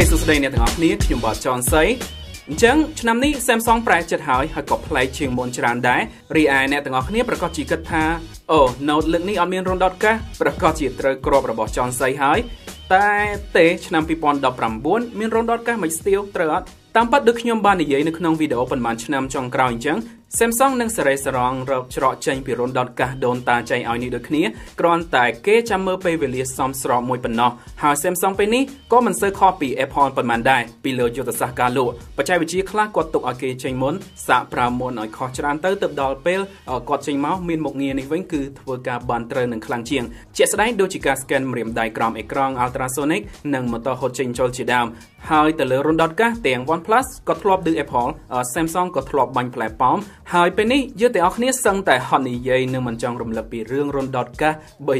Hey សួស្តីអ្នកទាំងអស់គ្នាខ្ញុំបាទចនស័យអញ្ចឹងឆ្នាំនេះ Samsung ប្រែចិត្តហើយហើយក៏ប្លែកជាងមុនច្រើនដែររីឯអ្នកទាំងអស់គ្នាប្រកាសជាគិតថាអូ Note លើកនេះអត់មានរុនដតកាសប្រកាសជាត្រូវក្របរបស់ចនស័យហើយតែទេឆ្នាំ2019មានរុនដតកាសមិនស្ទៀវត្រូវអត់តាមពិតដូចខ្ញុំបាននិយាយនៅក្នុងវីដេអូប៉ុន្មានឆ្នាំចុងក្រោយអញ្ចឹង Samsung និងសេរីសរងរកច្រកចេញពីរុនដតកាសដូនតាចៃឲ្យនេះដូចគ្នាគ្រាន់តែគេចាំមើលពេលវេលាសមស្របមួយប៉ុណ្ណោះហើយ Samsung ពេលនេះក៏មិនសូវខុសពី Apple ប៉ុន្មានដែរពីលើយុទ្ធសាស្ត្រការលក់បច្ចេកវិទ្យាខ្លះគាត់ទុកឲ្យគេចេញមុនសាកប្រើមុនឲ្យខុសច្រើនទៅទៅដល់ពេលគាត់ចេញមកមានមុខងារនេះវិញគឺធ្វើការបានត្រូវនឹងខ្លាំងជាងជាក់ស្ដែងដូចជាការ scan ម្រាមដៃក្រោមអេក្រង់ ultrasonic និង motor ហត់ចេញចូលជាដើមហើយទៅលើរុនដតកាសទាំង OnePlus ក៏ធ្លាប់ឌឺ Apple Samsung ក៏ធ្លាប់បាញ់ផ្លែប៉ោម ហើយពេលនេះយើងទាំងអស់គ្នាសឹងតែហត់និយាយនឹងមិនចង់រំលឹកពីរឿងរុនដតកាស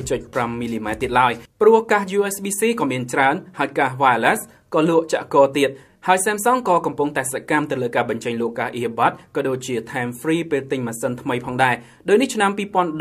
3.5មីលីម៉ែត្រទៀតឡើយព្រោះកាស USB-C ក៏មានច្រើនហើយកាស wireless ក៏លក់ចាក់កទៀត ហើយ Samsung ក៏កំពុងតែសកម្មទៅលើការបញ្ចេញលក់កាស earbud ក៏ដូចជា time free ពេលទិញម៉ាស៊ីនថ្មីផងដែរដោយនេះឆ្នាំ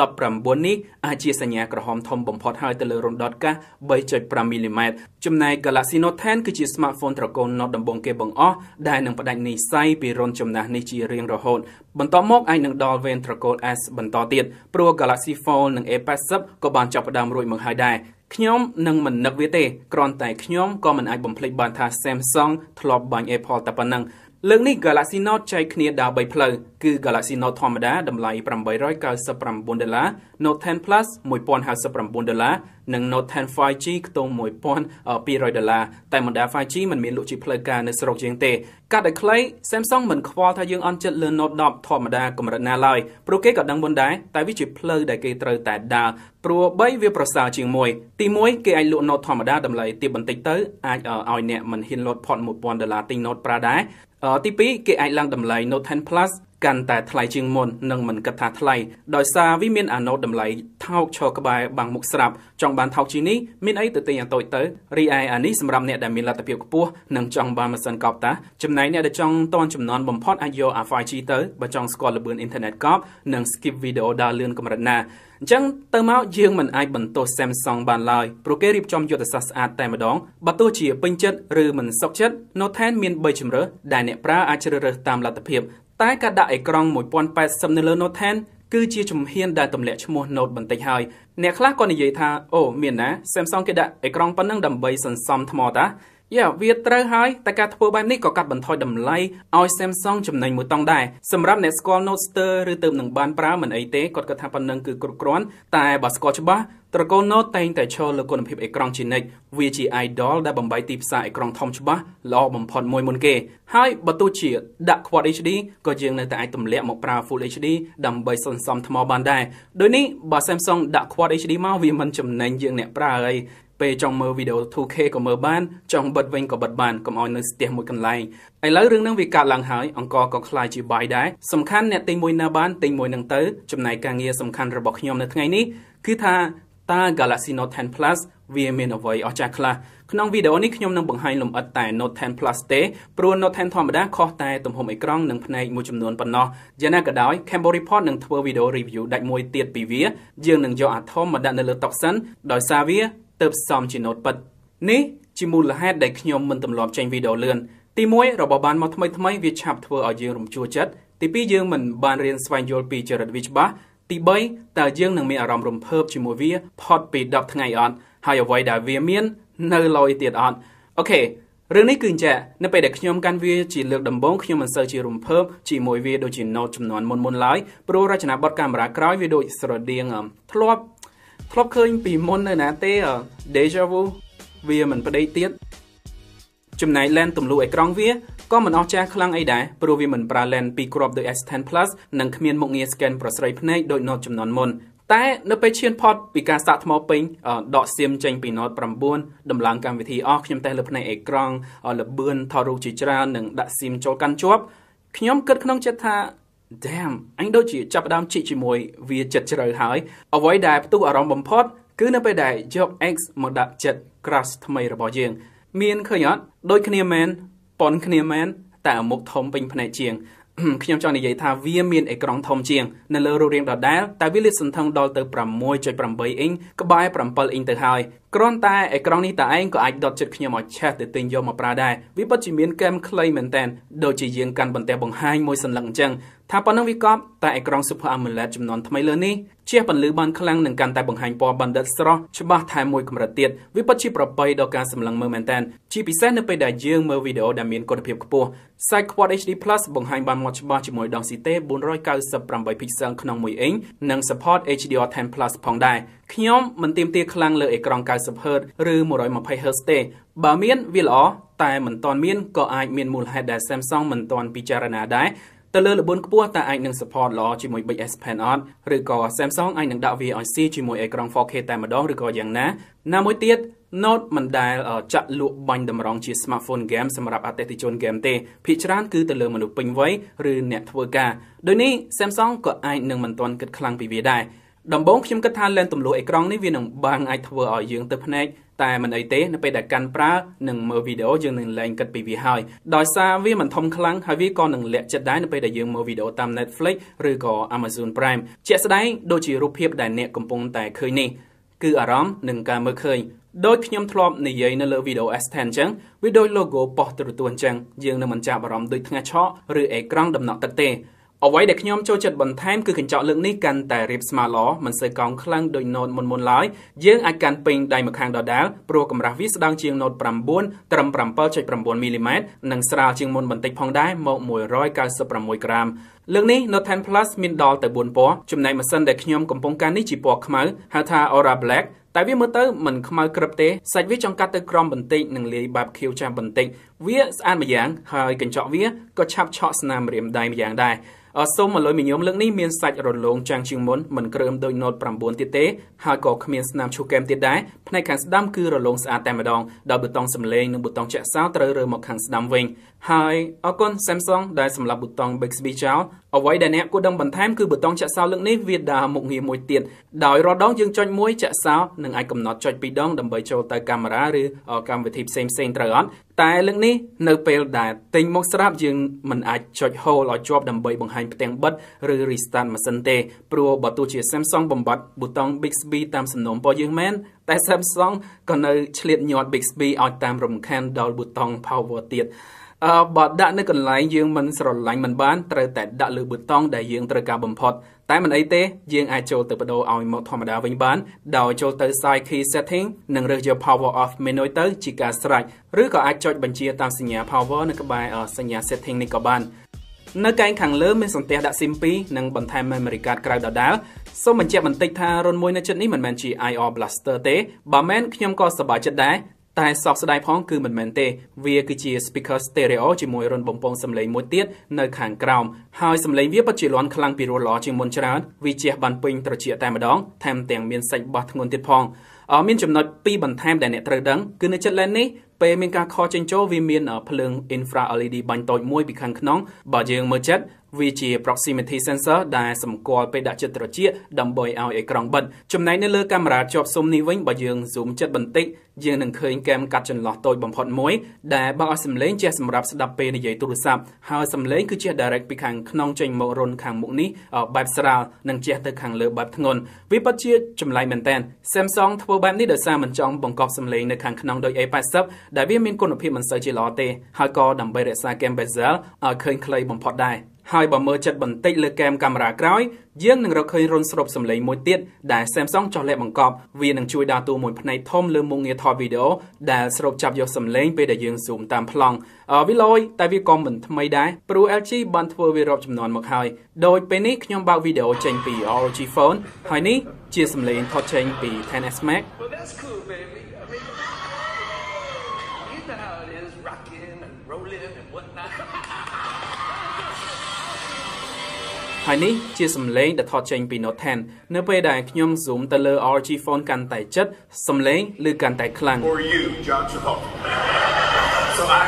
2019នេះអាចជាសញ្ញាក្រហមធំបំផុតហើយទៅលើរុនដតកាស3.5មីលីម៉ែត្រចំណែក Galaxy Note 10គឺជា smartphone ត្រកូល Note ដំបូងគេបង្អស់ដែលនឹងផ្ដាច់និស្ស័យពីរុនចំណាស់នេះជារៀងរហូតបន្តមកអាចនឹងដល់វេនត្រកូល S បន្តទៀតព្រោះ Galaxy Fold និង A80 ក៏បានចាប់ផ្ដើមរួចមកហើយដែរ ខ្ញុំនឹងមិននឹកវាទេគ្រាន់តែខ្ញុំក៏មិនអាចបំភ្លេចបានថា Samsung ធ្លាប់បាញ់ Apple តែប៉ុណ្ណឹង លើកនេះ Galaxy Note ចែកគ្នាដើរ3ផ្លូវគឺ Galaxy Note ធម្មតាតម្លៃ899ដុល្លារ Note 10 Plus 1059ដុល្លារនិង Note 10 5G ខ្ទង់1200ដុល្លារតែ model 5G មិនមានលក់ជាផ្លូវការនៅស្រុកយើងទេកាត់ឲ្យខ្លី Samsung មិនខ្វល់ថាយើងអន់ចិត្តលើ Note 10ធម្មតាកម្រិតណាឡើយព្រោះគេក៏ដឹងមុនដែរតែវាជាផ្លូវដែលគេត្រូវតែដើរព្រោះ3វាប្រសើរជាង1ទី1គេអាចលក់ Note ធម្មតាតម្លៃទាបបន្តិចទៅអាចឲ្យអ្នកមិនហ៊ានលោតផុត1000ដុល្លារទិញ Note ប្រើដែរ ទី2គេអាចឡើងតម្លៃ Note 10 Plus កាន់តែថ្លៃជាងមុននិងមិនគិតថាថ្លៃដោយសារវាមានអាណូតតម្លៃថោកឈរក្បែរបាំងមុខស្រាប់ចង់បានថោកជាងនេះមានអីទៅទិញអាតូចទៅរីឯអានេះសម្រាប់អ្នកដែលមានលទ្ធភាពខ្ពស់និងចង់បានម៉ាស៊ីនកប់តាចំណែកអ្នកដែលចង់តន់ចំនួនបំផុតអាចយកអា 5G ទៅបើចង់ស្គាល់ល្បឿនអ៊ីនធឺណិតកប់និង skip video ដើរលឿនកម្រិតណាអញ្ចឹងទៅមកយើងមិនអាចបន្ទោស Samsung បានឡើយព្រោះគេរៀបចំយុទ្ធសាស្ត្រស្អាតតែម្ដងបើទោះជាពេញចិត្តឬមិនសុខចិត្ត Note 10មាន3ជម្រើសដែលអ្នកប្រើអាចជ្រើសរើសតាមលទ្ធភាព តែការដាក់អេក្រង់ 1080នៅលើ Note 10គឺជាជំហានដែលទម្លាក់ឈ្មោះ Note បន្តិចហើយអ្នកខ្លះក៏និយាយថាអូមានណា Samsung គេដាក់អេក្រង់ប៉ុណ្ណឹងដើម្បីសន្សំថ្មតា យ៉ាវាត្រូវហើយតែការធ្វើបែបនេះក៏កាត់បន្ថយតម្លៃឲ្យ Samsung ចំណេញមួយតង់ដែរសម្រាប់អ្នកស្គាល់ Note Stir ឬទៅនឹងបានប្រើមិនអីទេគាត់គិតថាប៉ុណ្ណឹងគឺគ្រប់គ្រាន់តែបើស្គាល់ច្បាស់ត្រកូល Note តែងតែឈរលើគុណភាពអេក្រង់ជានិច្ចវាជា idol ដែលបំបីទីផ្សារអេក្រង់ធំច្បាស់ល្អបំផុតមួយមុនគេហើយបើទោះជាដាក់ Quad HD ក៏យើងនៅតែអាចទម្លាក់មកប្រើ Full HD ដើម្បីសន្សំថ្មបានដែរដូចនេះបើ Samsung ដាក់ Quad HD មកវាមិនចំណេញយើងអ្នកប្រើហើយ ពេលចង់មើលវីដេអូ 2K ក៏មើលបានចង់បិទវិញក៏បិទបានកុំឲ្យនៅស្ទះមួយកន្លែងឥឡូវរឿងហ្នឹងវាកាត់ឡើងហើយអង្គក៏ខ្លាយជាបាយដែរសំខាន់អ្នកទិញមួយណាបានទិញមួយនឹងទៅចំណែកការងារសំខាន់របស់ខ្ញុំនៅថ្ងៃនេះគឺថាតើ Galaxy Note 10 Plus វាមានអ្វីអស្ចារ្យខ្លះក្នុងវីដេអូនេះខ្ញុំនឹងបង្ហាញលម្អិតតែ Note 10 Plus ទេព្រោះ Note 10ធម្មតាខុសតែទំហំអេក្រង់និងភ្នែកមួយចំនួនប៉ុណ្ណោះយ៉ាងណាក៏ដោយ Cambo Report នឹងធ្វើវីដេអូ review ដាច់មួយទៀតពីវាយើងនឹងយកអាធំមកដាក់នៅលើតុសិនដោយសារវា ទើបសមជា Note ពិតនេះជាមូលហេតុដែលខ្ញុំមិនទម្លាប់ចេញវីដេអូលឿនទី1របស់បានមកថ្មីថ្មីវាឆាប់ធ្វើឲ្យយើងរំជួលចិត្តទី2យើងមិនបានរៀនស្វែងយល់ពីចរិតវាច្បាស់ទី3តើយើងនឹងមានអារម្មណ៍រំភើបជាមួយវាផុតពី10ថ្ងៃអត់ហើយអ្វីដែលវាមាន នៅលយទៀតអត់អូខេរឿងនេះគឺអញ្ចឹងនៅពេលដែលខ្ញុំកាន់វាជាលើកដំបូងខ្ញុំមិនសូវជារំភើបជាមួយវាដូចជា Note ចំនួនមុនមុនឡើយព្រោះរចនាប័ទ្មកាមេរ៉ាក្រោយវាដូចស្រដៀងធ្លាប់ ធ្លាប់ឃើញពីមុននៅណាទេ Deja vu វាមិនប្តីទៀតចំណែក lens ទម្លុះអេក្រង់វាក៏មិនអស្ចារ្យខ្លាំងអីដែរព្រោះវាមិនប្រើ lens ពីរគ្រាប់ដូច S10 Plus និងគ្មានមុខងារ scan ប្រស្រីភ្នែកដូច Note ចំនួនមុនតែនៅពេលឈានផុតពីការសាកថ្មពេញដកសៀមចេញពី Note 9ដំឡើងកម្មវិធីអស់ខ្ញុំតេស្តលើផ្នែកអេក្រង់លបឿនថតរូបជាច្រើននិងដាក់សៀមចូលកាន់ជាប់ខ្ញុំគិតក្នុងចិត្តថា damn អញដូចជាចាប់ផ្ដើមជីកជាមួយវាចិត្តជ្រៅហើយអ្វីដែលផ្ទុះអារម្មណ៍បំផុតគឺនៅពេលដែលយក X មកដាក់ចិត្ត crush ថ្មីរបស់យើង មានឃើញអត់ដូចគ្នាមែនប៉ុនគ្នាមែនតែមុខធំពេញភ្នែកជាងខ្ញុំចង់និយាយថាវាមានអេក្រង់ធំជាងនៅលើរូបរាងដដែលតែវាលាតសន្ធឹងដល់ទៅ6.8អ៊ីងក្បែរ7អ៊ីងទៅហើយគ្រាន់តែអេក្រង់នេះតើឯងក៏អាចដុតចិត្តខ្ញុំឲ្យឆេះទៅទិញយកមកប្រើដែរវាពិតជាមានគែមខ្លីមែនតើដូចជាយើងកាន់បន្ទះបង្ហាញមួយសន្លឹកអញ្ចឹង ថាប៉ុណ្ណឹងវាកប់តែអេក្រង់ Super AMOLED ចំនួនថ្មីលើនេះជះពន្លឺបានខ្លាំងនិងកាន់តែបង្ហាញពណ៌បណ្ឌិតស្រស់ច្បាស់ថែមមួយកម្រិតទៀតវាពិតជាប្របីដល់ការសម្លឹងមើលមែនតើជាពិសេសនៅពេលដែលយើងមើលវីដេអូដែលមានគុណភាពខ្ពស់ Side Quad HD Plus បង្ហាញបានម៉ត់ច្បាស់ជាមួយ Density 498 pixel ក្នុង1អ៊ីងនិង support HDR10 Plus ផងដែរខ្ញុំមិនទាមទារខ្លាំងលើអេក្រង់ 90Hz ឬ 120Hz ទេបើមានវាល្អតែមិនទាន់មានក៏អាចមានមូលហេតុដែល Samsung មិនទាន់ពិចារណាដែរ ទៅលើល្បឿនខ្ពស់តើអាចនឹង support ល្អជាមួយ Big S Pen អត់ឬក៏ Samsung អាចនឹងដាក់វាឲ្យស៊ីជាមួយអេក្រង់ 4K តែម្ដងឬក៏យ៉ាងណាណាមួយទៀត Note មិនដែលចាក់លក់បាញ់តម្រង់ជា smartphone game សម្រាប់អតិថិជន game ទេភាគច្រើនគឺទៅលើមនុស្សពេញវ័យឬអ្នកធ្វើការដូចនេះ Samsung ក៏អាចនឹងមិនទាន់គិតខ្លាំងពីវាដែរដំបូងខ្ញុំគិតថាលែនទម្លុះអេក្រង់នេះវានឹងបាំងអាចធ្វើឲ្យយើងទៅភ្នែក តែមិនអីទេនៅពេលដែលកាន់ប្រើនិងមើលវីដេអូយើងនឹងលែងគិតពីវាហើយដោយសារវាមិនធំខ្លាំងហើយវាក៏នឹងលាក់ចិត្តដែរនៅពេលដែលយើងមើលវីដេអូតាម Netflix ឬក៏ Amazon Prime ជាក់ស្ដែងដូចជារូបភាពដែលអ្នកកំពុងតែឃើញនេះគឺអារម្មណ៍និងការមើលឃើញដោយខ្ញុំធ្លាប់និយាយនៅលើវីដេអូ S10 អញ្ចឹងវាដូច logo ប៉ុស្តិ៍ទូរទស្សន៍អញ្ចឹងយើងនឹងមិនចាប់អារម្មណ៍ដូចថ្ងៃឆក់ឬអេក្រង់ដំណក់ទឹកទេ អ្វីដែលខ្ញុំចូលចិត្តបន្ថែមគឺកញ្ចក់លើកនេះកាន់តែរាបស្មើល្អមិនសូវកោងខ្លាំងដូច Note មុនមុនឡើយយើងអាចកាន់ពេញដៃម្ខាងដដែលព្រោះកម្រាស់វាស្ដើងជាង Note 9ត្រឹម7.9មីលីម៉ែត្រនិងស្រាលជាងមុនបន្តិចផងដែរមក196ក្រាមលើកនេះ Note 10 Plus មានដល់ទៅ4ពណ៌ចំណែកម៉ាស៊ីនដែលខ្ញុំកំពុងកាន់នេះជាពណ៌ខ្មៅហៅថា Aura Black តែវាមើលទៅមិនខ្មៅក្រឹបទេសាច់វាចង់កាត់ទៅក្រំបន្តិចនិងលាយបែបខៀវចាំបន្តិចវាស្អាតម្យ៉ាងហើយកញ្ចក់វាក៏ឆាប់ឆក់ស្នាមរៀមដៃម្យ៉ាងដែរ សូមអលុយមីញោមលើកនេះមានសាច់រលោងចាំងជាងមុនមិនក្រើមដូច Note 9ទៀតទេហើយក៏គ្មានស្នាមឈូសកែមទៀតដែរផ្នែកខាងស្ដាំគឺរលោងស្អាតតែម្ដងដោយប៊ូតុងសំឡេងនិងប៊ូតុងចាក់សោត្រូវរើមកខាងស្ដាំវិញហើយអរគុណ Samsung ដែលសម្រាប់ប៊ូតុង Bixby ចោលអ្វីដែលអ្នកគួរដឹងបន្ថែមគឺប៊ូតុងចាក់សោលើកនេះវាដើរមុខងារមួយទៀតដោយរាល់ដងយើងចុចមួយចាក់សោនឹងអាចកំណត់ចុចពីរដងដើម្បីចូលទៅកាមេរ៉ាឬកម្មវិធីផ្សេងផ្សេងត្រូវអត់ តែលើកនេះនៅពេលដែលទិញមកស្រាប់យើងមិនអាចចុច hold ឲ្យជាប់ដើម្បីបង្ហាញផ្ទាំងបិទឬ restart ម៉ាស៊ីនទេព្រោះបើទោះជា Samsung បំបត្តិប៊ូតុង Bixby តាមសំណុំពរយើងមែនតែ Samsung ក៏នៅឆ្លៀតញាត់ Bixby ឲ្យតាមរំខានដល់ប៊ូតុង power ទៀតអឺបើដាក់នៅកន្លែងយើងមិនស្រឡាញ់មិនបានត្រូវតែដាក់លើប៊ូតុងដែលយើងត្រូវការបំផុត តែមិនអីទេយើងអាចចូលទៅបដូរឲ្យមកធម្មតាវិញបានដោយចូលទៅ side key setting និងរើសយក power off menu ទៅជាការស្រេចឬក៏អាចចុចបញ្ជាតាមសញ្ញា power នៅក្បែរសញ្ញា setting នេះក៏បាននៅកែងខាងលើមានសន្ទះដាក់ SIM 2និងបន្ថែម memory card ក្រៅដដែលសូមបញ្ជាក់បន្តិចថារុនមួយនៅជិតនេះមិនមែនជា IR Blaster ទេបើមែនខ្ញុំក៏សប្បាយចិត្តដែរ តែសោកស្ដាយផងគឺមិនមែនទេ វាគឺជា speaker stereo ជាមួយរុនបំពងសំឡេងមួយទៀតនៅខាងក្រោមហើយសំឡេងវាពិតជាលាន់ខ្លាំងពីរោះល្អជាងមុនច្រើនវាជះបានពេញត្រចៀកតែម្ដងថែមទាំងមានសាច់បោះធ្ងន់ទៀតផងមានចំណុចពីរបន្ថែមដែលអ្នកត្រូវដឹងគឺនៅចិត្ត lens នេះពេលមានការខកចេញចូលវាមានភ្លើង infra LED បាញ់តូចមួយពីខាងក្នុងបើយើងមើលចិត្តវាជា proximity sensor ដែលសម្គាល់ពេលដាក់ចិត្តត្រចៀកដើម្បីឲ្យអេក្រង់បិទចំណែកនៅលើកាមេរ៉ាជាប់ស៊ុំនេះវិញបើយើង zoom ចិត្តបន្តិចយើងនឹងឃើញកែមកាត់ចន្លោះតូចបំផុតមួយដែលបើកឲ្យសំឡេងចេះសម្រាប់ស្ដាប់ពេលនិយាយទូរស័ព្ទហើយសំឡេងគឺចេះ direct ពីខាងក្នុងចេញមករុនខាងមុខនេះបែបស្រាលនិងចេះទៅខាងលើបែបធ្ងន់វាពិតជាចម្លែកមែនតើ Samsung ធ្វើបែបនេះដោយសារមិនចង់បង្កប់សំឡេងនៅខាងក្នុងដោយ A80 ដែលវាមានគុណភាពមិនសូវជាល្អទេហើយក៏ដើម្បីរក្សា cam bezel ឲ្យឃើញខ្លីបំផុតដែរ ហើយបើមើលចិត្តបន្តិចលើកែមកាមេរ៉ាក្រោយយើងនឹងរកឃើញរុនស្រូបសម្លេងមួយទៀតដែល Samsung ចោះលាក់បង្កប់វានឹងជួយដើរតួមួយផ្នែកធំលើមុខងារថតវីដេអូដែលស្រូបចាប់យកសម្លេងពេលដែលយើង zoom តាមប្លង់វាលយតែវាក៏មិនថ្មីដែរព្រោះ LG បានធ្វើវារាប់ចំនួនមកហើយដោយពេលនេះខ្ញុំបើកវីដេអូចេញពី ROG Phone ហើយនេះជាសម្លេងថតចេញពី XS Max well, that's cool, baby. ហើយនេះជាសំឡេងដែលថតចេញពី Note 10នៅពេលដែលខ្ញុំ zoom ទៅលើ ROG phone កាន់តែជិតសំឡេងឬកាន់តែខ្លាំង For you John Travolta So I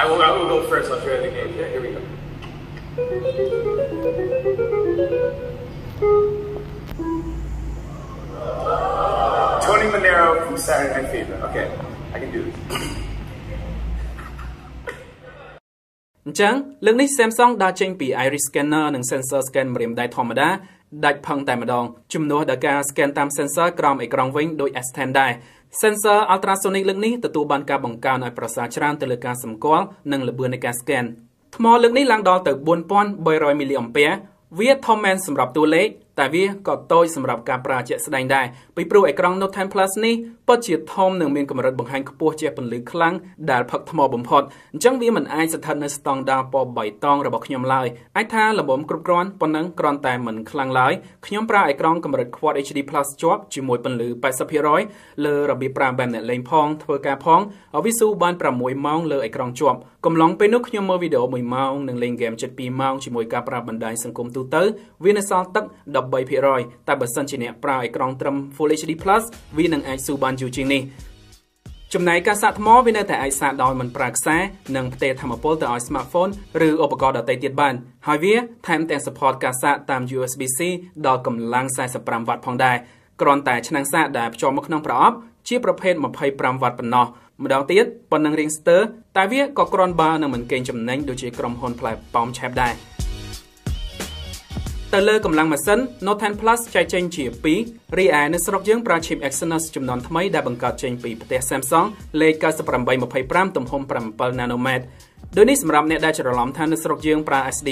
I will, I will go first I'll try the game yeah here we go Tony Manero from Saturday Night Fever okay I can do this អញ្ចឹងលើកនេះ Samsung ដើរចេញពី iris scanner និង sensor scan ម្រាមដៃធម្មតាដាច់ផឹងតែម្ដងជំនួសដោយការ scan តាម sensor ក្រោមអេក្រង់វិញដោយ S10 ដែរ Sensor ultrasonic លើកនេះទទួលបានការបង្កើនឲ្យប្រសើរច្រើនទៅលើការសម្គាល់និងល្បឿននៃការ scan ថ្មលើកនេះឡើងដល់ទៅ4300មីលីអង់ពែវាធំមែនសម្រាប់តួលេខ តែវាក៏តូចសម្រាប់ការប្រើជាក់ស្ដែងដែរពីព្រោះអេក្រង់ Note 10 Plus នេះពិតជាធំនិងមានកម្រិតបង្ហាញខ្ពស់ជាពន្លឺខ្លាំងដែលផឹកថ្មបំផុតអញ្ចឹងវាមិនអាចស្ថិតនៅស្តង់ដារពណ៌បៃតងរបស់ខ្ញុំឡើយអាចថាល្មមគ្រប់គ្រាន់ប៉ុណ្ណឹងគ្រាន់តែមិនខ្លាំងឡើយខ្ញុំប្រើអេក្រង់កម្រិត Quad HD Plus ជាប់ជាមួយពន្លឺ80%លើរបៀបប្រើបែបអ្នកលេងផងធ្វើការផងវាស៊ូបាន6ម៉ោងលើអេក្រង់ជាប់កំឡុងពេលនោះខ្ញុំមើលវីដេអូ1ម៉ោងនិងលេងហ្គេមជិត2ម៉ោងជាមួយការប្រើបណ្ដាញសង្គមទូទៅវានៅសល់ទឹក13%តែបើសិនជាអ្នកប្រើអេក្រង់ត្រឹម Full HD Plus វានឹងអាចស៊ូបានយូរជាងនេះចំណែកការសាកថ្មវានៅតែអាចសាកដោយមិនប្រើខ្សែនិងផ្ទេរធម្មពលទៅឲ្យ smartphone ឬឧបករណ៍ដទៃទៀតបាន ហើយវាថែមទាំង support ការសាកតាម USB-C ដល់កម្លាំង 45វ៉ាត់ផងដែរគ្រាន់តែឆ្នាំងសាកដែលភ្ជាប់មកក្នុងប្រអប់ជាប្រភេទ 25វ៉ាត់ប៉ុណ្ណោះម្ដងទៀតប៉ុណ្ណឹងរៀងស្ទើតែវាក៏គ្រាន់បើនឹងមិនកេងចំណេញដូចជាក្រុមហ៊ុនផ្លែប៉ោមឆេបដែរ ទៅលើកម្លាំងម៉ាស៊ីន Note 10 Plus ចែកចេញជា2រីឯនៅស្រុកយើងប្រើ chip Exynos ចំនួនថ្មីដែលបង្កើតចេញពីប្រទេស Samsung លេខ9825ទំហំ7 nanometer ដូចនេះសម្រាប់អ្នកដែលច្រឡំថានៅស្រុកយើងប្រើ SD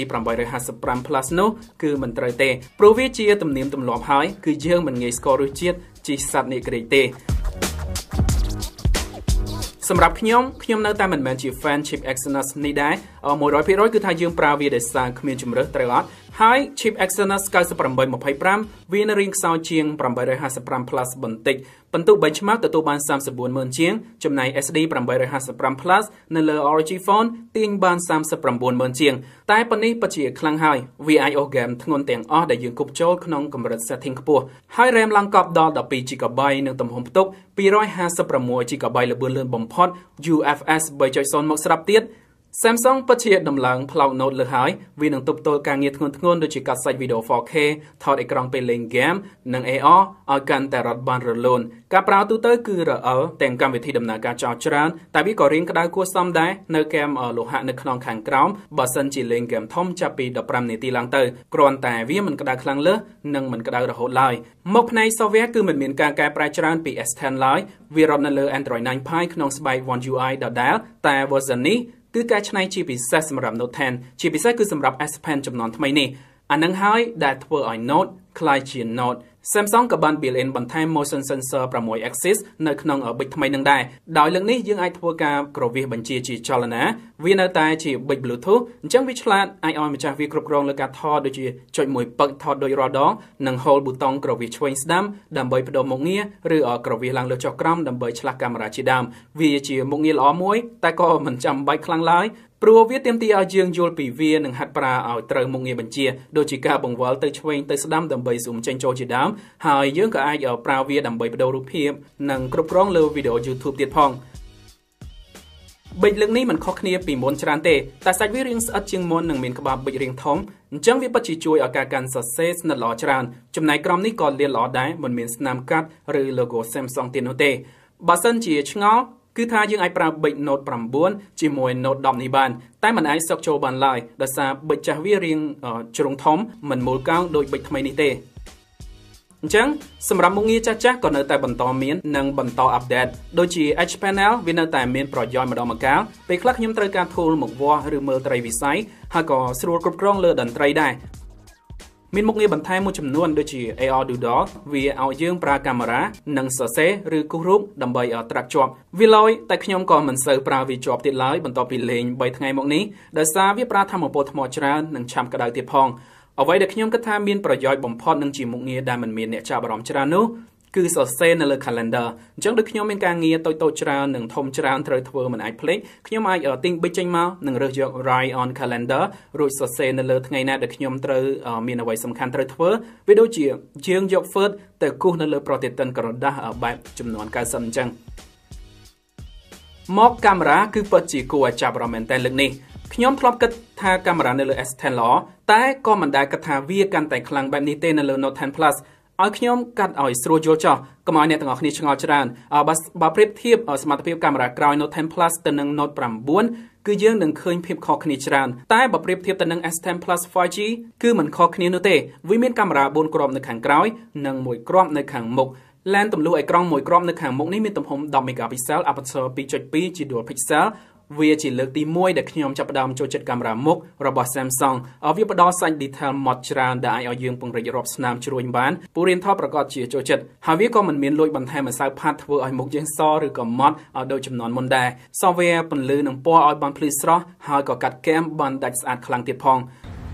855 Plus នោះគឺមិនត្រូវទេព្រោះវាជាទំនៀមទម្លាប់ហើយគឺយើងមិនងាយស្គាល់រសជាតិជីសត្វនេះក្រីទេសម្រាប់ខ្ញុំខ្ញុំនៅតែមិនមែនជា fan chip Exynos នេះដែរ100%គឺថាយើងប្រើវាដោយសារគ្មានជំរើសត្រូវអត់ ហើយ chip Exynos 9825វានៅរៀងខ្សោយជាង 855 Plus បន្តិចបន្ទុក benchmark ទទួលបាន340,000ជាងចំណែក SD 855 Plus នៅលើ ROG Phone ទាញបាន390,000ជាង តែប៉ុណ្នេះពិតជាខ្លាំងហើយវាអាចអូស game ធ្ងន់ទាំងអស់ដែលយើងគប់ចូលក្នុងកម្រិត setting ខ្ពស់ហើយ RAM ឡើងកប់ដល់ 12GB និងទំហំផ្ទុក 256GB ល្បឿនលឿនបំផុត UFS 3.0មកស្រាប់ទៀត Samsung ពិតជាដំឡើងផ្លោក Note លើហើយវានឹងទប់ទល់ការងារធ្ងន់ធ្ងរដូចជាកាត់សាច់វីដេអូ 4K ថតអេក្រង់ពេលលេងហ្គេមនិង AR ឲ្យកាន់តែរត់បានរលូនការប្រើទូទៅគឺរអិលទាំងកម្មវិធីដំណើរការចោលច្រើនតែវាក៏រៀងក្តៅគួរសមដែរនៅគែមលោហៈនៅក្នុងខាងក្រោមបើសិនជាលេងហ្គេមធំចាប់ពី15នាទីឡើងទៅគ្រាន់តែវាមិនក្តៅខ្លាំងលើសនិងមិនក្តៅរហូតឡើយមកផ្នែក software គឺមិនមានការកែប្រែច្រើនពី S10 ឡើយវារត់នៅលើ Android 9 Pie ក្នុងស្បែក One UI ដដែលតែ version នេះ គឺការច្នៃជាពិសេសសម្រាប់ Note 10ជាពិសេសគឺសម្រាប់ S Pen ចំនួនថ្មីនេះអានឹងហើយដែលធ្វើឲ្យ Note คล้ายជា Note Samsung ក៏បាន built-in បន្ថែម motion sensor 6 axis នៅក្នុង bit ថ្មីនឹងដែរដោយលើកនេះយើងអាចធ្វើការគ្រវាសបញ្ជាជាចលនាវានៅតែជា bit Bluetooth អញ្ចឹងវាឆ្លាតអាចឲ្យម្ចាស់វាគ្រប់គ្រងលើការថតដូចជាចុចមួយពឹកថតដូចរាល់ដងនិង hold ប៊ូតុងគ្រវាសឆ្វេងស្ដាំដើម្បីបដូរមុខងារឬគ្រវាសឡើងលើចុះក្រោមដើម្បីឆ្លាស់កាមេរ៉ាជាដើមវាជាមុខងារល្អមួយតែក៏មិនចាំបាច់ខ្លាំងឡើយ ព្រោះវាទាមទារឲ្យយើងយល់ពីវានិងហាត់ប្រាឲ្យត្រូវមុខងារបញ្ជាដូចជាការបង្វិលទៅឆ្វេងទៅស្ដាំដើម្បី zoom ចេញចូលជាដើមហើយយើងក៏អាចប្រើវាដើម្បីបដូររូបភាពនិងគ្រប់គ្រងលើវីដេអូ YouTube ទៀតផងប៊ិចលើកនេះមិនខុសគ្នាពីមុនច្រើនទេតែសាច់វារាងស្អិតជាងមុននិងមានក្បាលប៊ិចរាងធំអញ្ចឹងវាពិតជាជួយឲ្យការកាន់សរសេរស្និទ្ធល្អច្រើនចំណែកក្រមនេះក៏លានល្អដែរមិនមានស្នាមកាត់ឬ logo Samsung ទៀតនោះទេបើសិនជាឆ្ងល់ គឺថាយើងអាចប្រើប៊ិច Note 9ជាមួយ Note 10នេះបានតែมันអាចសុកចូលបានឡើយដោយសារប៊ិចចាស់វារាងជ្រុងធំមិនមូលកោងដូចប៊ិចថ្មីនេះទេអញ្ចឹងសម្រាប់មុខងារចាស់ចាស់ក៏នៅតែបន្តមាននិងបន្តអាប់ដេតដូចជា Edge Panel វានៅតែមានប្រយោជន៍ម្ដងម្កាលពេលខ្លះខ្ញុំត្រូវការ tool មកវាស់ឬមើលត្រីវិស័យហើយក៏ស្រួលគ្រប់គ្រងលើតន្ត្រីដែរ មានមុខងារបន្ថែមមួយចំនួនដូចជា AR Doodle វាឲ្យយើងប្រើកាមេរ៉ានិងសរសេរឬគូសរូបដើម្បីត្រាក់ជាប់វាលយតែខ្ញុំក៏មិនសូវប្រើវាជាប់ទៀតឡើយបន្ទាប់ពីលេង3ថ្ងៃមកនេះដោយសារវាប្រើធម្មពលថ្មច្រើននិងឆាំក្តៅទៀតផងអ្វីដែលខ្ញុំគិតថាមានប្រយោជន៍បំផុតនឹងជាមុខងារដែលមិនមានអ្នកចាប់អារម្មណ៍ច្រើននោះ គឺសរសេរនៅលើ calendar អញ្ចឹងដូចខ្ញុំមានការងារតូចៗច្រើននិងធំច្រើនត្រូវធ្វើមិនអាចភ្លេចខ្ញុំអាចទិញប៊ិចចេញមកនិងរើសយក write on calendar រួចសរសេរនៅលើថ្ងៃណាដែលខ្ញុំត្រូវមានអ្វីសំខាន់ត្រូវធ្វើវាដូចជាយើងយក Word ទៅគូសនៅលើប្រតិទិនក្រដាស់បែបចំនួន90អញ្ចឹងមកកាមេរ៉ាគឺពិតជាគួរឲ្យចាប់អារម្មណ៍មែនតើលើកនេះខ្ញុំធ្លាប់គិតថាកាមេរ៉ានៅលើ S10 ល្អតែក៏មិនដែលគិតថាវាកាន់តែខ្លាំងបែបនេះទេនៅលើ Note 10 Plus ឲ្យខ្ញុំកាត់ឲ្យស្រួលយល់ចោះកុំឲ្យអ្នកទាំងអស់គ្នាឆ្ងល់ច្រើនបើបើប្រៀបធៀបសមត្ថភាពកាមេរ៉ាក្រោយ Note 10 Plus ទៅនឹង Note 9គឺយើងនឹងឃើញភាពខុសគ្នាច្រើនតែបើប្រៀបធៀបទៅនឹង S10 Plus 5G គឺមិនខុសគ្នានោះទេវាមានកាមេរ៉ា4គ្រាប់នៅខាងក្រោយនិង1គ្រាប់នៅខាងមុខ lens ទម្លុះអេក្រង់មួយគ្រាប់នៅខាងមុខនេះមានទំហំ10 megapixel aperture 2.2ជា dual pixel វាជាលើកទី1ដែលខ្ញុំចាប់ផ្ដើមចូលចិត្តកាមេរ៉ាមុខរបស់ Samsung វាផ្ដល់សាច់ detail ម៉ត់ច្រើនដែលអាចឲ្យយើងពង្រីករាប់ស្នាមជ្រួញបានពូរៀនថតប្រកាសជាចូលចិត្តហើយវាក៏មិនមានលួចបន្ថែមម្សៅផាត់ធ្វើឲ្យមុខយើងសឬក៏ម៉ត់ឲ្យដូចចំនួនមុនដែរ Software ពន្លឺនិងពណ៌ឲ្យបានភ្លឺស្រស់ហើយក៏កាត់គែមបានដាច់ស្អាតខ្លាំងទៀតផង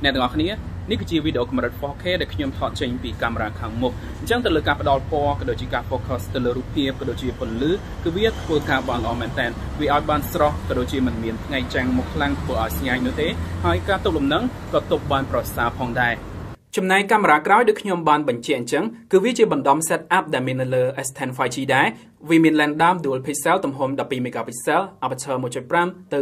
អ្នកទាំងអស់គ្នានេះគឺជាវីដេអូកម្រិត 4K ដែលខ្ញុំថតចេញពីកាមេរ៉ាខាងមុខអញ្ចឹងទៅលើការផ្ដល់ពណ៌ក៏ដូចជាការ focus ទៅលើរូបភាពក៏ដូចជាពន្លឺគឺវាធ្វើការបានល្អមែនតើវាឲ្យបានស្រស់ក៏ដូចជាមិនមានថ្ងៃចាំងមុខខ្លាំងធ្វើឲ្យស្ញាយនោះទេហើយការទប់លំនឹងក៏ទប់បានប្រសើរផងដែរ ចំណែកកាមេរ៉ាក្រោយដូចខ្ញុំបានបញ្ជាក់អញ្ចឹងគឺវាជាបណ្ដំ set up ដែលមាននៅលើ S10 5G ដែរវាមាន lens ដើម dual pixel ទំហំ12 megapixel aperture 1.5ទៅ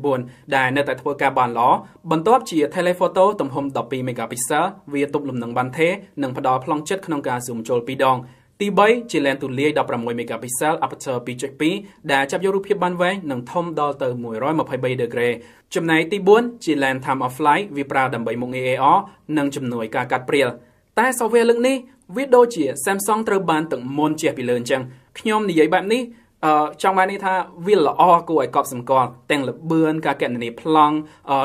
2.4ដែលនៅតែធ្វើការបានល្អបន្ទាប់ជា telephoto ទំហំ12 megapixel វាទប់លំនឹងបានថេរនិងផ្ដល់ប្លង់ចិត្តក្នុងការ zoom ចូល2ដង ទី3ជា lens ទូលាយ16 megapixel aperture 2.2ដែលចាប់យករូបភាពបានវែងនិងធំដល់ទៅ123ដឺក្រេចំណែកទី4ជា lens time of flight វាប្រើដើម្បីមុខងារ AR និងជំនួយការកាត់ព្រាលតែ software លើកនេះវាដូចជា Samsung ត្រូវបានទឹកមុនជះពីលើអញ្ចឹងខ្ញុំនិយាយបែបនេះអឺចង់បាននេះថាវាល្អគួរឲ្យកត់សម្គាល់ទាំងលបឿនការកណនាប្លង់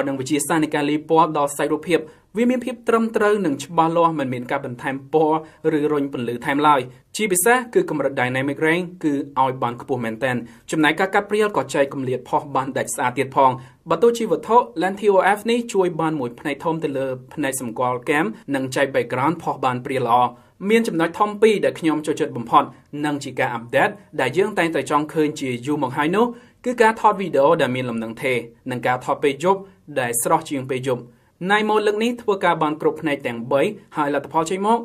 និងវិជាសាស្ត្រនៃការលាយពណ៌ដល់សាច់រូបភាព វាមានភាពត្រឹមត្រូវនិងច្បាស់លាស់មិនមានការបន្ថែមពណ៌ឬរុញពន្លឺថែមឡើយជាពិសេសគឺកម្រិត dynamic range គឺឲ្យបានខ្ពស់មែនទែនចំណែកការកាត់ព្រាលក៏ចែកគម្លាតផុសបានដាច់ស្អាតទៀតផងបើទោះជាវត្ថុ lens TOF នេះជួយបានមួយផ្នែកធំទៅលើផ្នែកសម្គាល់ cam និងចែក background ផុសបានព្រាលល្អមានចំណុចធំពីរដែលខ្ញុំចូលចិត្តបំផុតនិងជាការអាប់ដេតដែលយើងតែងតែចង់ឃើញជាយូរមកហើយនោះគឺការថតវីដេអូដែលមានលំនឹងថេរនិងការថតពេលយប់ដែលស្រស់ជាងពេលយប់ Night Mode លើកនេះធ្វើការបានគ្រប់ផ្នែកទាំង3ហើយលទ្ធផលចេញមក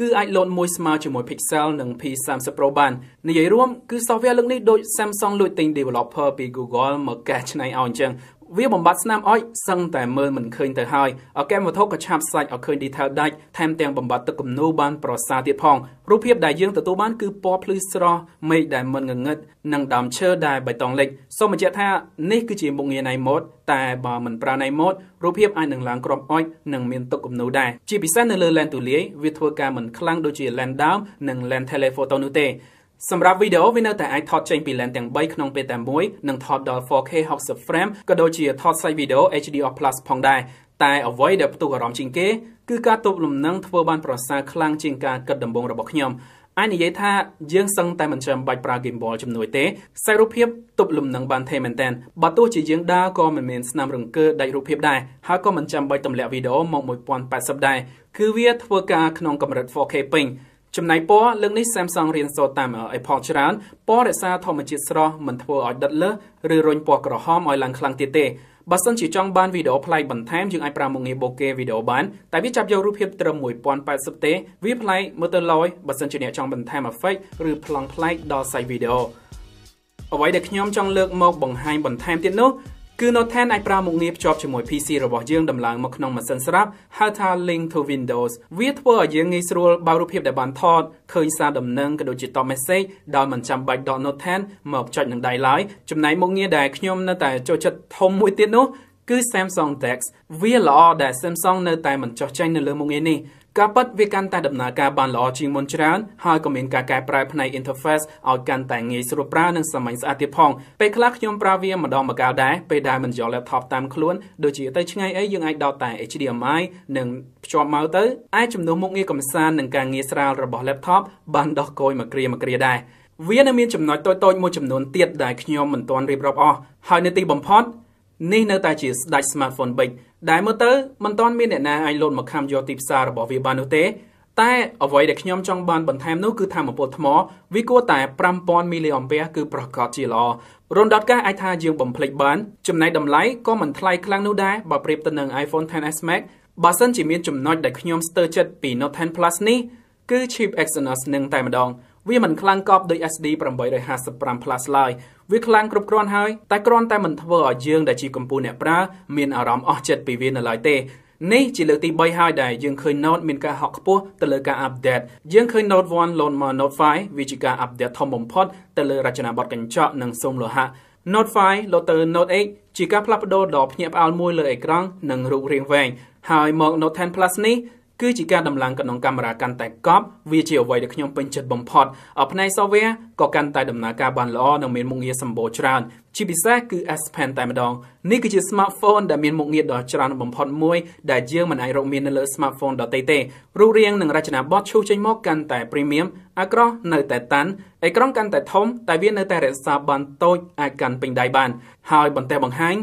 គឺអាចលោតមួយស្មើជាមួយ Pixel និង P30 Pro បាននិយាយរួមគឺ software លើកនេះដូច Samsung លួចទិញ developer ពី Google មកកែច្នៃឲ្យអញ្ចឹង វាបំបត្តិស្នាមអុចសឹងតែមើលមិនឃើញទៅហើយអកែមវត្ថុក៏ឆាប់សាច់ឲ្យឃើញ detail ដាច់ថែមទាំងបំបត្តិទឹកគំនូបានប្រសើរទៀតផងរូបភាពដែលយើងទទួលបានគឺពណ៌ភ្លឺស្រស់មេឃដែលមិនងងឹតនិងដើមឈើដែលបៃតងលិចសូមបញ្ជាក់ថានេះគឺជាមុខងារ night mode តែបើមិនប្រើ night mode រូបភាពអាចនឹងឡើងក្របអុចនិងមានទឹកគំនូដែរជាពិសេសនៅលើ lens ទូលាយវាធ្វើការមិនខ្លាំងដូចជា lens ដើមនិង lens telephoto នោះទេ សម្រាប់វីដេអូវានៅតែអាចថតចេញពី lens ទាំង3ក្នុងពេលតែមួយនិងថតដល់ 4K 60 frame ក៏ដូចជាថតសាច់វីដេអូ HDR+ ផងដែរតែអ្វីដែលផ្ទុះអារម្មណ៍ជាងគេគឺការទប់លំនឹងធ្វើបានប្រសើរខ្លាំងជាងការគិតដំបូងរបស់ខ្ញុំអាចនិយាយថាយើងសឹងតែមិនចាំបាច់ប្រើ gimbal ជំនួយទេសាច់រូបភាពទប់លំនឹងបានថេមែនតើបើទោះជាយើងដើរក៏មិនមានស្នាមរង្គើដាច់រូបភាពដែរហើយក៏មិនចាំបាច់ទម្លាក់វីដេអូមក1080ដែរគឺវាធ្វើការក្នុងកម្រិត 4K ពេញ ចំណែកពណ៌លើកនេះ Samsung រៀនសូត្រតាម Apple ច្រើនពណ៌រក្សាធម្មជាតិស្រស់មិនធ្វើឲ្យដិតលើសឬរុញពណ៌ក្រហមឲ្យឡើងខ្លាំងទៀតទេបើសិនជាចង់បានវីដេអូប្លែកបន្ថែមយើងអាចប្រើមុខងារ bokeh វីដេអូបានតែវាចាប់យករូបភាពត្រឹម1080ទេវាប្លែកមើលទៅឡយបើសិនជាអ្នកចង់បន្ថែម effect ឬប្លង់ប្លែកដល់សាច់វីដេអូអ្វីដែលខ្ញុំចង់លើកមកបង្ហាញបន្ថែមទៀតនោះ គឺ Note 10អាចប្រើមុខងារភ្ជាប់ជាមួយ PC របស់យើងដំឡើងមកក្នុងម៉ាស៊ីនស្រាប់ហៅថា Link to Windows វាធ្វើឲ្យយើងងាយស្រួលបើករូបភាពដែលបានថតឃើញសារដំណឹងក៏ដូចជាតប message ដោយមិនចាំបាច់ដក Note 10មកចុចនឹងដៃឡើយចំណែកមុខងារដែលខ្ញុំនៅតែចូលចិត្តធំមួយទៀតនោះគឺ Samsung Dex វាល្អដែល Samsung នៅតែមិនចោះចាញ់នៅលើមុខងារនេះ ការប៉ັດវាកាន់តែដំណើរការបានល្អជាងមុនច្រើនហើយក៏មានការកែប្រែផ្នែក interface ឲ្យកាន់តែងាយស្រួលប្រើនិងសាមញ្ញស្អាតទៀតផងពេលខ្លះខ្ញុំប្រើវាម្ដងម្កាលដែរពេលដែលមិនយក laptop តាមខ្លួនដូចជាទៅឆ្ងាយអីយើងអាចដោតតែ HDMI និងភ្ជាប់មកទៅអាចជំនួសមុខងារកំសាន្តនិងការងារស្រាលរបស់ laptop បានដោះគោយមកគ្រាមកគ្រាដែរវានៅមានចំណុចតូចៗមួយចំនួនទៀតដែលខ្ញុំមិនទាន់រៀបរាប់អស់ហើយនៅទីបំផុតនេះនៅតែជាស្ដេច smartphone big ដែលមើលទៅមិនទាន់មានអ្នកណាអាចលោតមកខំយកទីផ្សាររបស់វាបាននោះទេតែអ្វីដែលខ្ញុំចង់បានបន្ថែមនោះគឺថាមពលថ្មវាគួរតែ5000មីលីអាំពែគឺប្រកាសជាល្អរុនដតកាអាចថាយើងបំភ្លេចបានចំណែកតម្លៃក៏មិនថ្លៃខ្លាំងនោះដែរបើប្រៀបទៅនឹង iPhone XS Max បើសិនជាមានចំណុចដែលខ្ញុំស្ទើរចិត្តពី Note 10 Plus នេះគឺ chip Exynos នឹងតែម្ដង វាមិនខ្លាំងកប់ដូច SD 855 Plus ឡើយវាខ្លាំងគ្រប់គ្រាន់ហើយតែគ្រាន់តែមិនធ្វើឲ្យយើងដែលជាកម្ពុជាអ្នកប្រើមានអារម្មណ៍អស់ចិត្តពីវានៅឡើយទេនេះជាលើកទី3ហើយដែលយើងឃើញ Note មានការហក់ខ្ពស់ទៅលើការ update យើងឃើញ Note 1 load មក Note 5វាជាការ update ធំបំផុតទៅលើរចនាបថកញ្ចក់និងស៊ុមលោហៈ Note 5 load ទៅ Note 8ជាការផ្លាស់ប្ដូរដ៏ភ្ញាក់ផ្អើលមួយលើអេក្រង់និងរូបរាងវែងហើយមក Note 10 Plus នេះ គឺជាការដំឡើងក្នុងកាមេរ៉ាកាន់តែកប់វាជាអ្វីដែលខ្ញុំពេញចិត្តបំផុតផ្នែក software ក៏កាន់តែដំណើរការបានល្អនិងមានមុខងារសម្បូរច្រើនជាពិសេសគឺ S Pen តែម្ដងនេះគឺជា smartphone ដែលមានមុខងារដ៏ច្រើនបំផុតមួយដែលយើងមិនអាចរកមាននៅលើ smartphone ដទៃទេរូបរាងនិងរចនាបថឈូសចេញមកកាន់តែ premium អាក្រោះនៅតែតាន់អេក្រង់កាន់តែធំតែវានៅតែរក្សាបានតូចអាចកាន់ពេញដៃបាន ហើយបន្ទះបង្ហាញ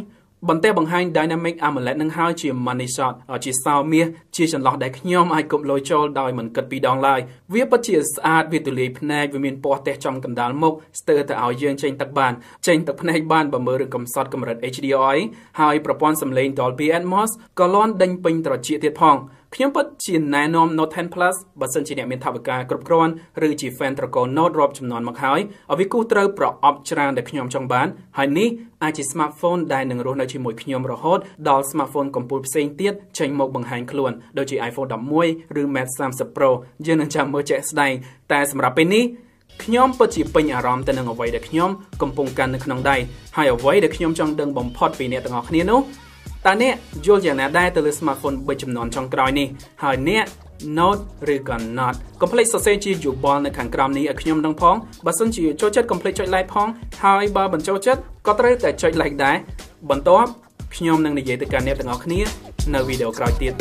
បន្ទះបង្ហាញ Dynamic AMOLED នឹងហើយជា money shot ជាសោមាសជាចន្លោះដែលខ្ញុំអាចគប់លុយចូលដោយមិនគិតពីដងឡើយវាពិតជាស្អាតវាទូលាយភ្នែកវាមានពណ៌ទះចំកណ្ដាលមុខស្ទើរតែឲ្យយើងចេញទឹកបានចេញទឹកភ្នែកបានបើមើលរឿងកំសត់កម្រិត HDR ហើយប្រព័ន្ធសំឡេង Dolby Atmos ក៏លាន់ដេញពេញត្រចៀកទៀតផង ខ្ញុំពិតជាណែនាំ Note 10 Plus បើសិនជាអ្នកមានថវិកាគ្រប់គ្រាន់ឬជា fan ត្រកូល Note រាប់ចំនួនមកហើយឲ្យវាគូត្រូវប្រអប់ច្រើនដែលខ្ញុំចង់បានហើយនេះអាចជា smartphone ដែលនឹងរស់នៅជាមួយខ្ញុំរហូតដល់ smartphone កំពូលផ្សេងទៀតចេញមកបង្ហាញខ្លួនដូចជា iPhone 11ឬ Mate 30 Pro យើងនឹងចាំមើលជាក់ស្ដែងតែសម្រាប់ពេលនេះខ្ញុំពិតជាពេញអារម្មណ៍ទៅនឹងអ្វីដែលខ្ញុំកំពុងកាន់នៅក្នុងដៃហើយអ្វីដែលខ្ញុំចង់ដឹងបំផុតពីអ្នកទាំងអស់គ្នានោះ តើអ្នកយល់យ៉ាងណាដែរទៅលើ smartphone 3ចំនួនចុងក្រោយនេះហើយអ្នក Note ឬក៏ Not កុំភ្លេចសរសេរជាយោបល់នៅខាងក្រោមនេះឲ្យខ្ញុំដឹងផងបើសិនជាចូលចិត្តកុំភ្លេចចុច like ផងហើយបើមិនចូលចិត្តក៏ត្រូវតែចុច like ដែរបន្ទាប់ខ្ញុំនឹងនិយាយទៅកាន់អ្នកទាំងអស់គ្នានៅវីដេអូក្រោយទៀត